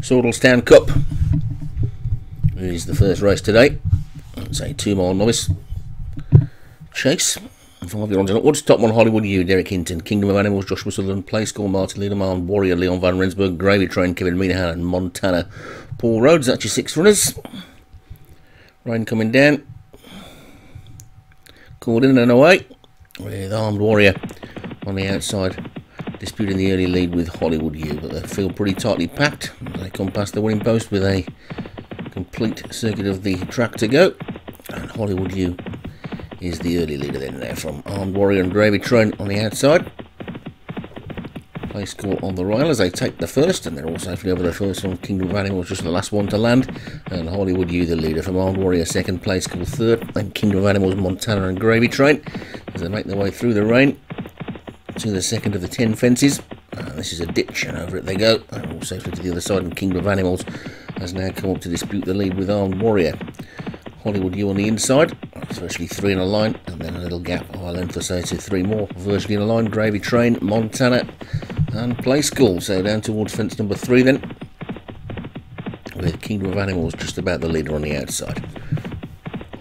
Swordlestown Cup is the first race today. It's a two mile novice chase. Five year olds and upwards. Top one Hollywood U, Derek Hinton. Kingdom of Animals, Joshua Sutherland. Play School, Martin Liederman. Warrior, Leon Van Rensburg. Gravy Train, Kevin Minahan. And Montana, Paul Rhodes. That's your six runners. Rain coming down. Called in and away with Armed Warrior on the outside disputing the early lead with Hollywood U, but they feel pretty tightly packed they come past the winning post with a complete circuit of the track to go. And Hollywood U is the early leader then there from Armed Warrior and Gravy Train on the outside. Play School on the rail as they take the first, and they're all safely over the first one. Kingdom of Animals just the last one to land, and Hollywood U the leader from Armed Warrior second Play School third, then Kingdom of Animals, Montana and Gravy Train as they make their way through the rain to the second of the ten fences. Uh, this is a ditch, and over it they go. And safely to the other side, and Kingdom of Animals has now come up to dispute the lead with Armed Warrior. Hollywood U on the inside, virtually three in a line, and then a little gap, I'll emphasise to three more, virtually in a line, Gravy Train, Montana, and Play School. So down towards fence number three then, with Kingdom of Animals just about the leader on the outside.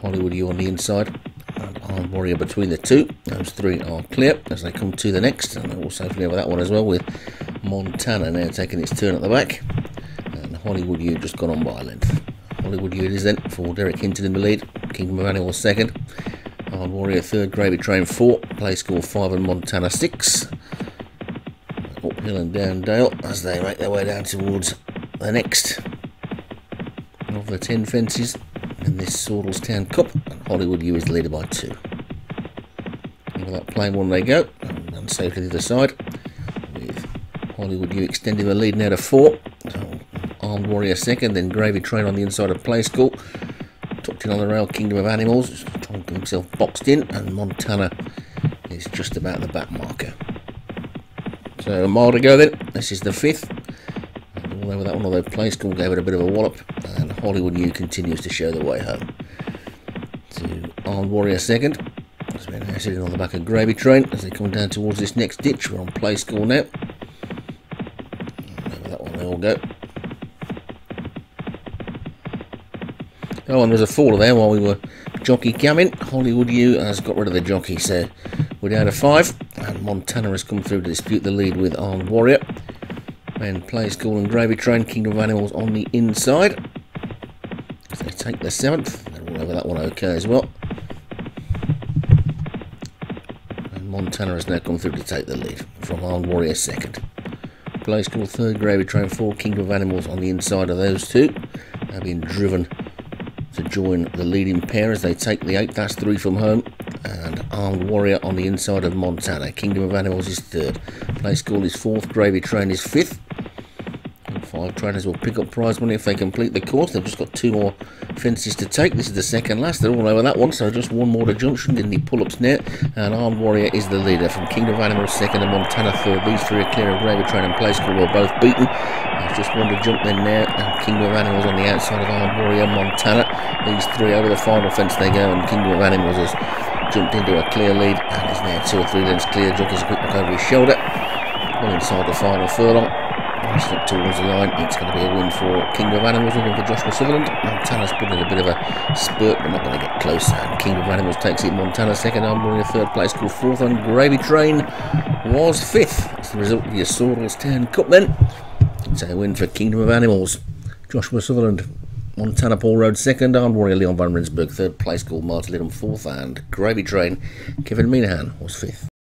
Hollywood U on the inside, Armed Warrior between the two. Those three are clear as they come to the next, and they're all safely over that one as well with Montana now taking its turn at the back. And Hollywood U just gone on by a length. Hollywood U is then for Derek Hinton in the lead, Kingdom of Animals second, Armed Warrior third, Gravy Train four, Play School five and Montana six. Uphill and down Dale as they make their way down towards the next of the ten fences in this Swordlestown Cup. Hollywood U is leader by two. Over that plain one they go, and safely to the other side, with Hollywood U extending the lead now to four. Armed Warrior second, then Gravy Train on the inside of Play School. Tucked in on the rail, Kingdom of Animals, trying to himself boxed in, and Montana is just about the back marker. So a mile to go then. This is the fifth. All over that one, although Play School gave it a bit of a wallop, and Hollywood U continues to show the way home to Armed Warrior second. We're now sitting on the back of Gravy Train as they come down towards this next ditch. We're on play school now. Over that one they all go. Oh, and there's a fall there while we were jockey camming. Hollywood U has got rid of the jockey, so we're down to five. And Montana has come through to dispute the lead with Armed Warrior. And Play School and Gravy Train, Kingdom of Animals on the inside. So they take the seventh over that one okay as well. And Montana has now come through to take the lead from Armed Warrior second. Play School third, Gravy Train four, Kingdom of Animals on the inside of those two. They've been driven to join the leading pair as they take the eight. That's three from home. And Armed Warrior on the inside of Montana. Kingdom of Animals is third. Play School is fourth. Gravy Train is fifth. Five trainers will pick up prize money if they complete the course. They've just got two more fences to take. This is the second last. They're all over that one, so just one more to junction in the pull-ups net. And Armed Warrior is the leader from Kingdom of Animals second and Montana third. These three are clear of Gravy Train and Play School were both beaten. There's just one to jump in there. And Kingdom of Animals on the outside of Armed Warrior, Montana. These three over the final fence they go, and Kingdom of Animals has jumped into a clear lead and is now two or three lengths clear. Jockey's a quick look over his shoulder. Well inside the final furlong. Up towards the line. It's going to be a win for Kingdom of Animals, looking for Joshua Sutherland. Montana's put in a bit of a spurt, but not going to get close. And Kingdom of Animals takes it. Montana second, Armour in third place, called fourth, and Gravy Train was fifth. That's the result of your Swordlestown Cup then. It's a win for Kingdom of Animals. Joshua Sutherland, Montana Paul Road second, Armed Warrior Leon Van Rensburg third place, called Martin Lidham fourth, and Gravy Train Kevin Minahan was fifth.